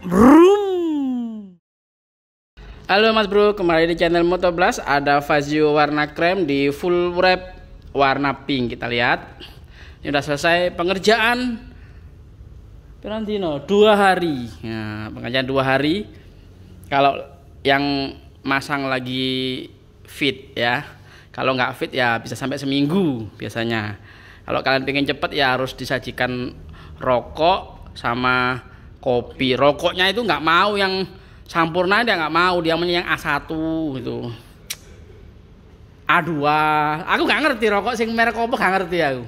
Brum. Halo Mas Bro, kembali di channel Motoblast ada Fazio warna krem di full wrap warna pink kita lihat. Ini udah selesai pengerjaan Pirantino dua hari. Nah, pengerjaan dua hari. Kalau yang masang lagi fit ya. Kalau nggak fit ya bisa sampai seminggu biasanya. Kalau kalian pengen cepet ya harus disajikan rokok sama kopi. Rokoknya itu nggak mau yang sampurna dia nggak mau, dia maunya yang A1 gitu. A2. Aku nggak ngerti rokok sing merek apa nggak ngerti aku.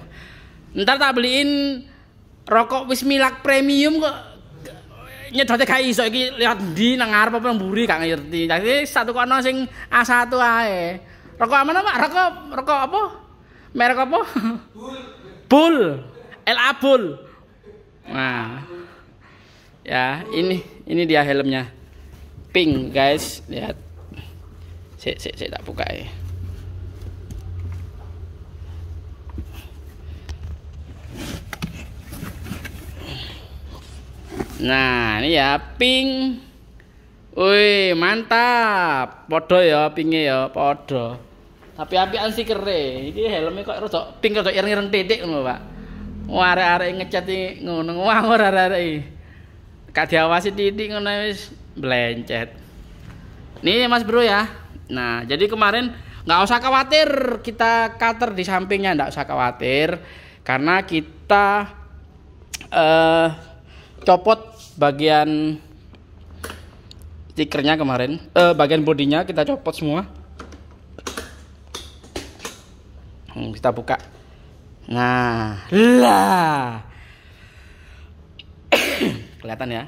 Ntar tak beliin rokok Wismilak premium kok nyedotnya gak iso iki lihat di nang ngarep apa mburi gak ngerti. Jadi satu kono sing A1 ae. Rokok mana Pak? Rokok rokok apa? Merek apa? Bull. Bull. LA Bull. Nah. Ya, ini ini dia helmnya. Pink, guys. Lihat. Sik sik sik tak buka ya. Nah, ini ya pink. Wih, mantap. Podo ya pinknya ya, podo. Tapi apian sih kere. Ini helmnya kok rada pink rada ireng-ireng titik ngono, Pak. Wah, arek-arek ngecat iki ngono. Wah, arek iki. Kak diawasi titik ngono wis blencet. Nih Mas Bro ya. Nah, jadi kemarin nggak usah khawatir kita cutter di sampingnya, nggak usah khawatir karena kita eh copot bagian stikernya kemarin eh, bagian bodinya kita copot semua hmm, kita buka nah lah kelihatan ya?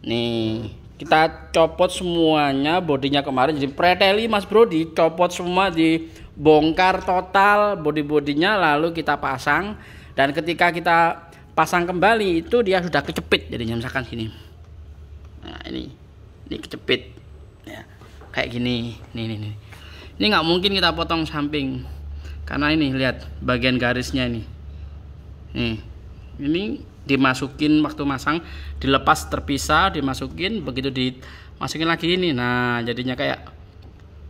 Nih kita copot semuanya bodinya kemarin jadi preteli mas bro. Dicopot semua dibongkar total body bodinya lalu kita pasang. Dan ketika kita pasang kembali itu dia sudah kecepit jadinya misalkan sini nah ini. Ini kecepit. Ya kayak gini. Nih nih nih. Ini nggak mungkin kita potong samping. Karena ini lihat bagian garisnya ini. Nih ini dimasukin waktu masang dilepas terpisah dimasukin begitu dimasukin lagi ini nah jadinya kayak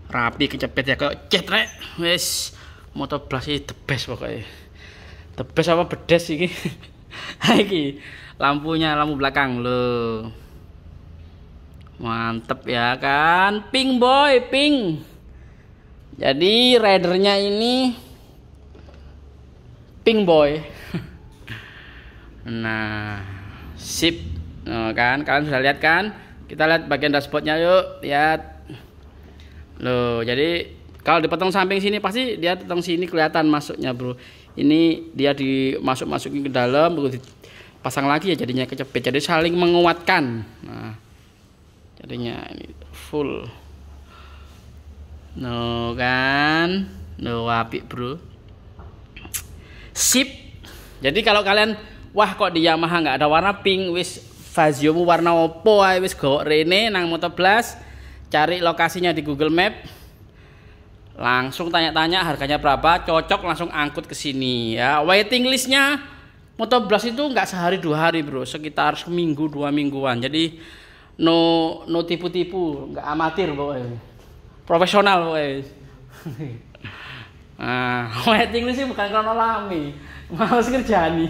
rapi kecepit ya kayak cetrek wes motoblast ini the best pokoknya the best apa bedes ini Iki lampunya lampu belakang lo. Mantep ya kan? Pink boy, pink. Jadi ridernya ini pink boy. Nah, sip. Nah, kan? Kalian sudah lihat kan? Kita lihat bagian dashboardnya yuk, lihat. Loh, jadi kalau dipotong samping sini pasti dia potong sini kelihatan masuknya, Bro. Ini dia dimasuk masukin ke dalam begitu pasang lagi ya jadinya kecepit. Jadi saling menguatkan. Nah jadinya ini full. No kan? No api bro. Sip. Jadi kalau kalian wah kok di Yamaha nggak ada warna pink? Wis Fazio warna opo wis gawok rene nang Motoblast cari lokasinya di Google Map. Langsung tanya-tanya harganya berapa cocok langsung angkut ke sini ya. Waiting listnya Motoblast itu nggak sehari dua hari bro. Sekitar seminggu dua mingguan. Jadi no no tipu-tipu. Nggak amatir pokoknya. Profesional pokoknya nah waiting list bukan karena lami males kerjani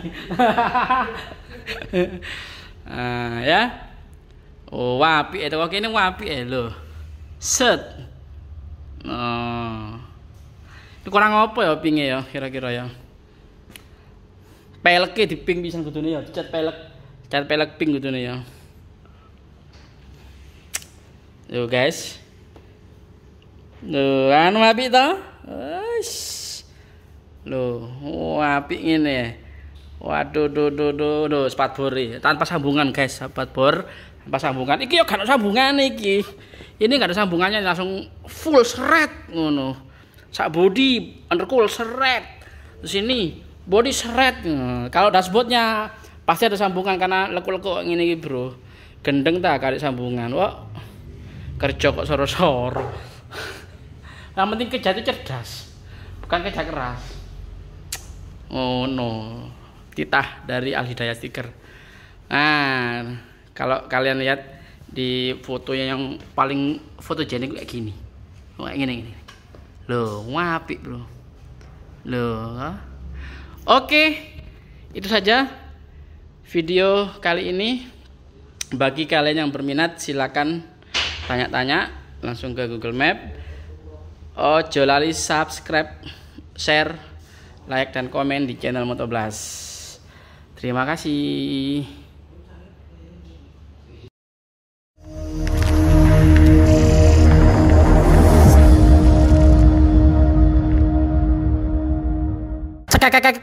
nah, ya oh wapi itu oke ini wapi eh lo set Oh. Itu kurang apa ya pinge ya kira-kira ya. Peleke di ping bisa kudune ya, cat pelek. Cat pelek ping kudune ya. Yo guys. Loh, anu apik to? Wes. Loh, oh, apik ngene. Ya. Waduh, do do do do spatbor tanpa sambungan guys, spatbor tanpa sambungan. Iki yo gak sambungan iki. Ini nggak ada sambungannya langsung full seret ngono. Sak body undercool seret. Terus ini body seret. Kalau dashboardnya pasti ada sambungan karena lekuk-lekuk ini bro. Gendeng tak kali sambungan. Wah kerja kok soro-soro yang penting kerja itu cerdas bukan kerja keras. Oh no titah dari Al Hidayah Stiker. Nah kalau kalian lihat di fotonya yang paling fotogenik kayak gini. Oh, kayak gini gini. Loh wapi bro. Loh oke itu saja video kali ini. Bagi kalian yang berminat silakan tanya-tanya langsung ke Google Map oh lali subscribe share like dan komen di channel Motoblast terima kasih. Cekak cekak